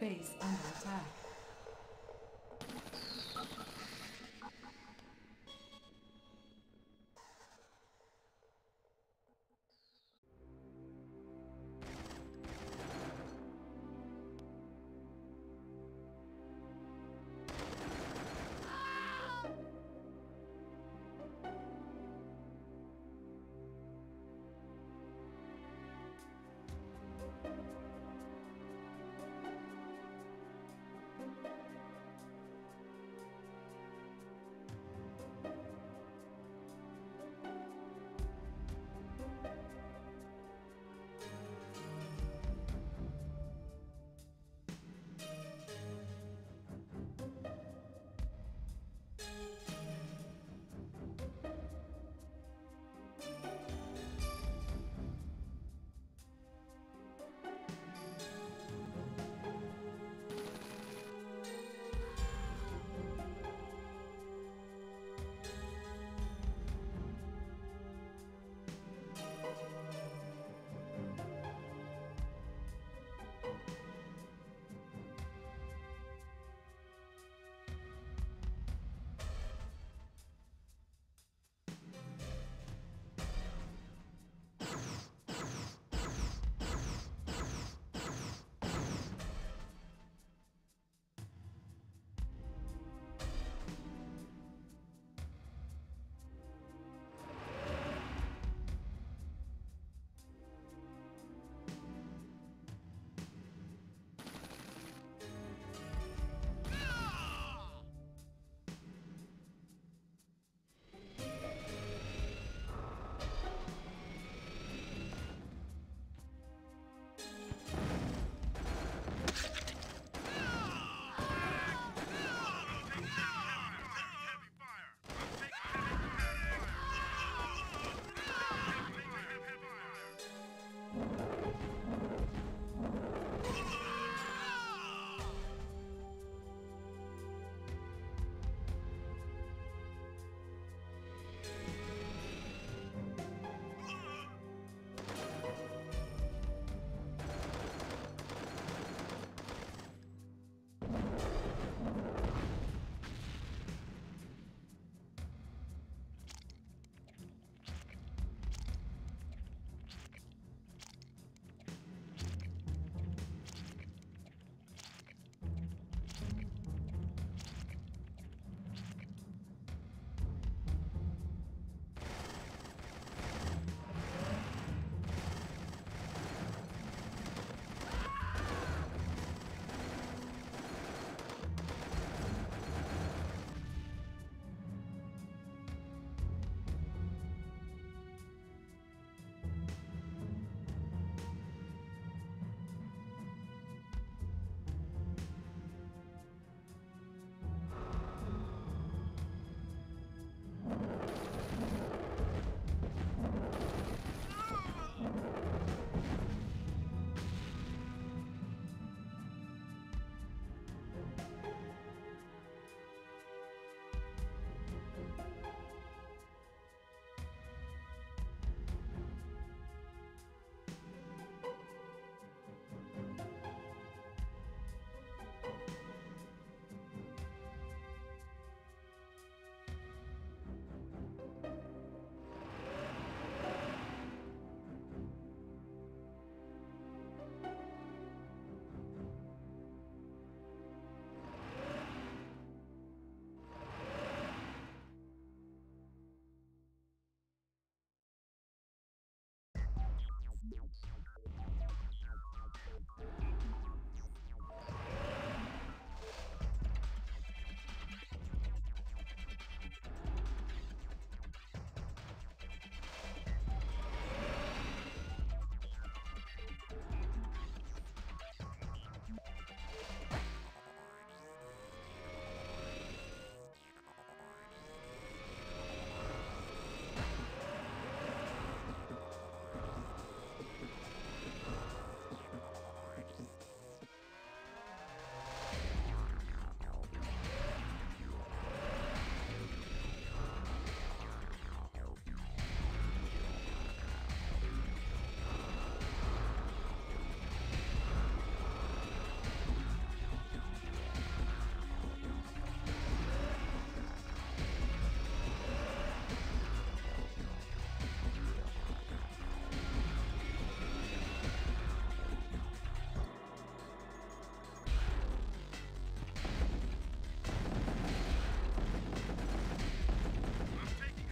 Base under attack.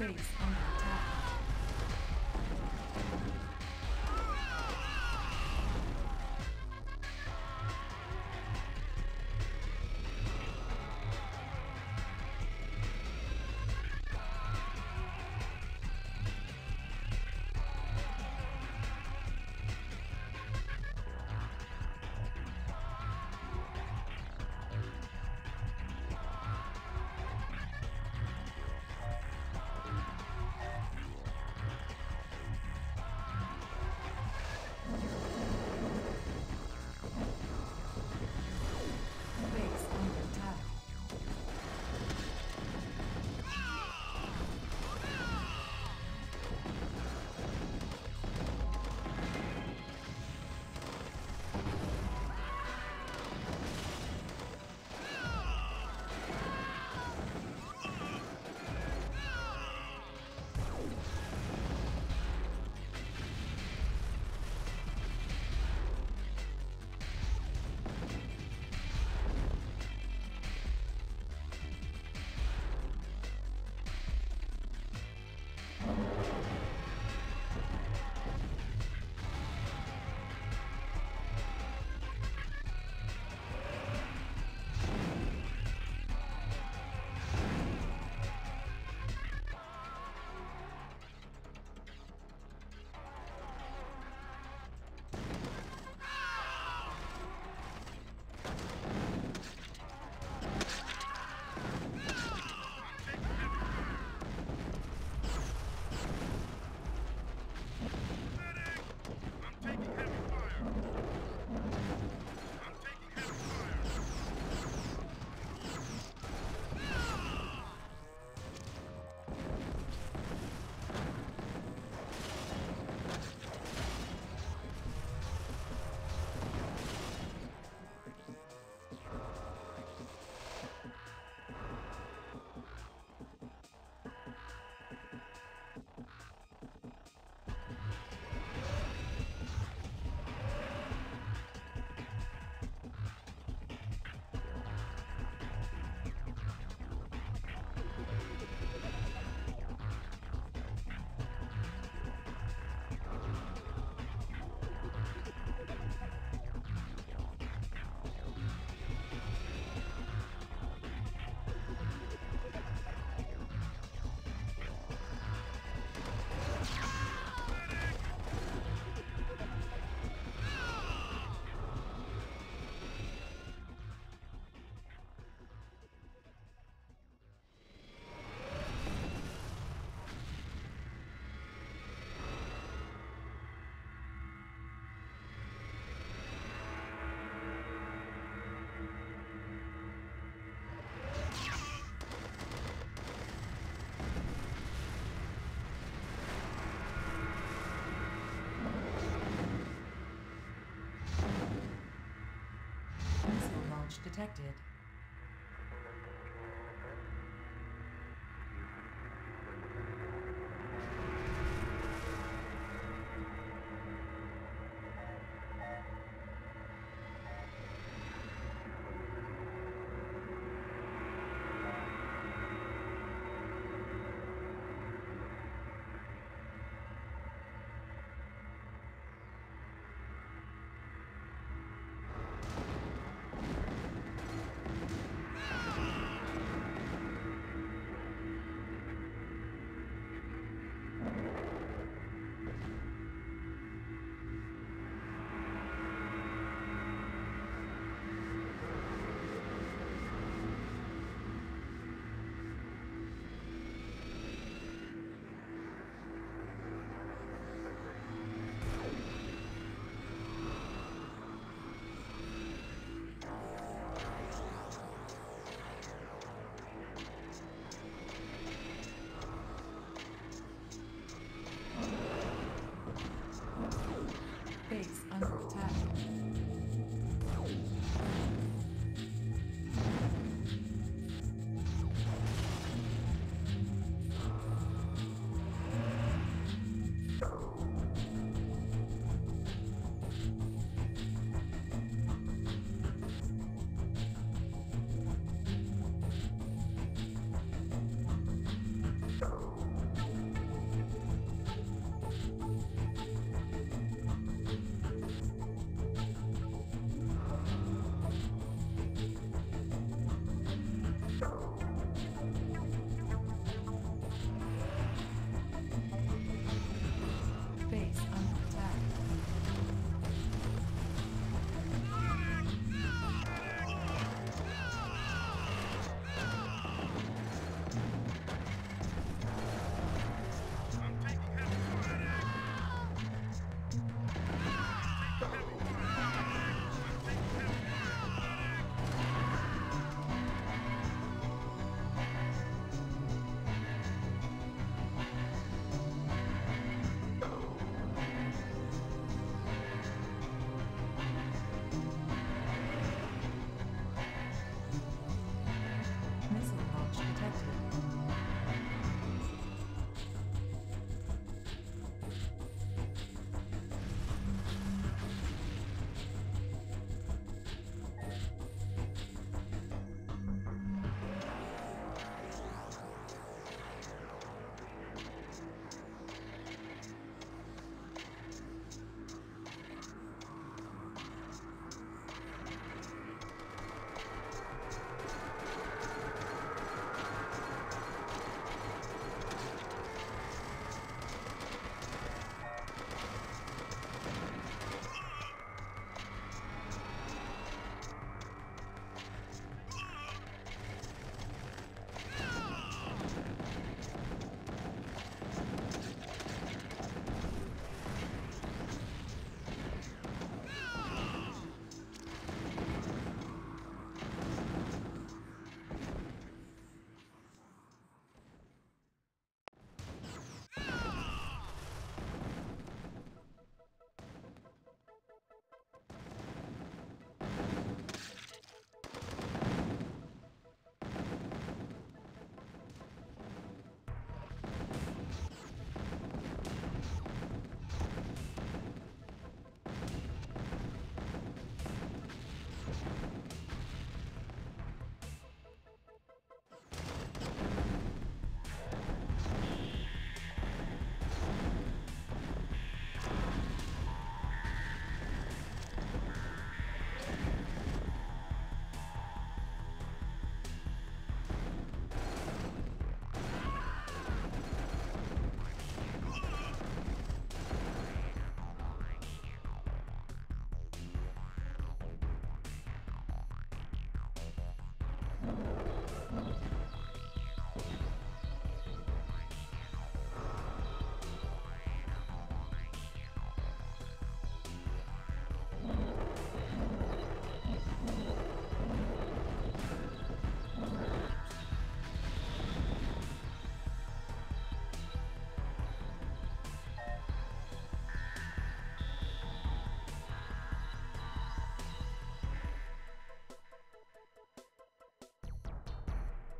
Base under detected.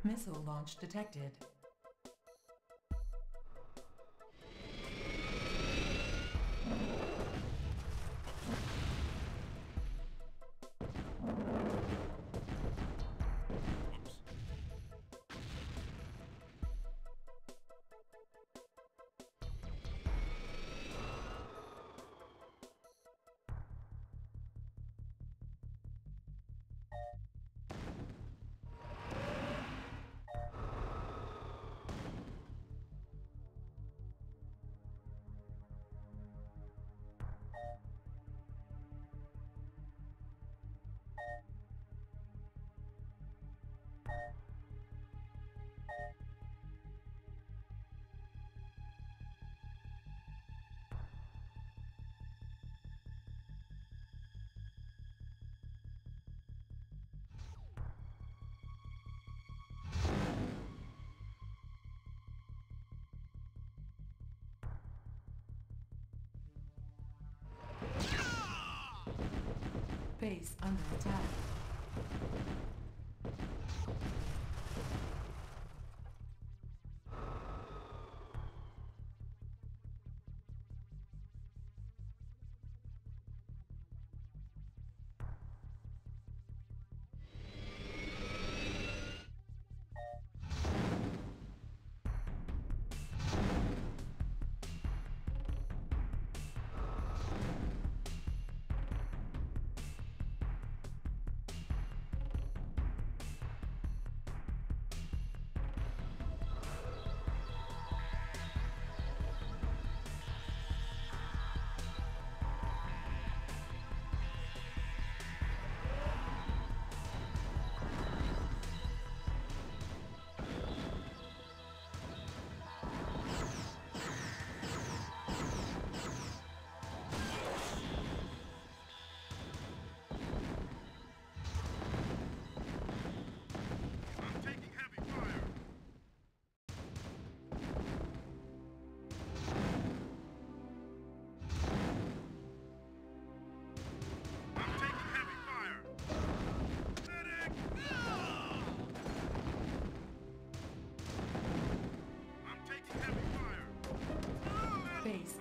Missile launch detected. base under attack.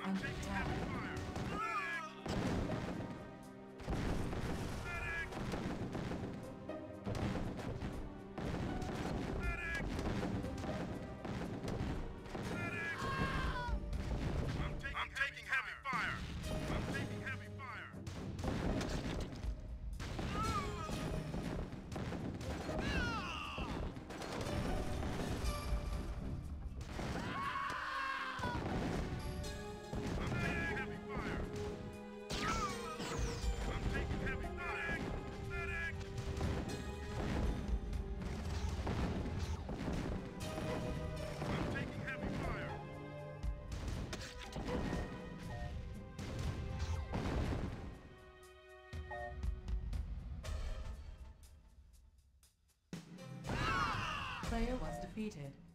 under attack. player was defeated.